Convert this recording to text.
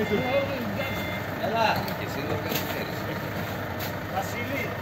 Έλα. Και εσύ το καλύτερο. Βασίλη.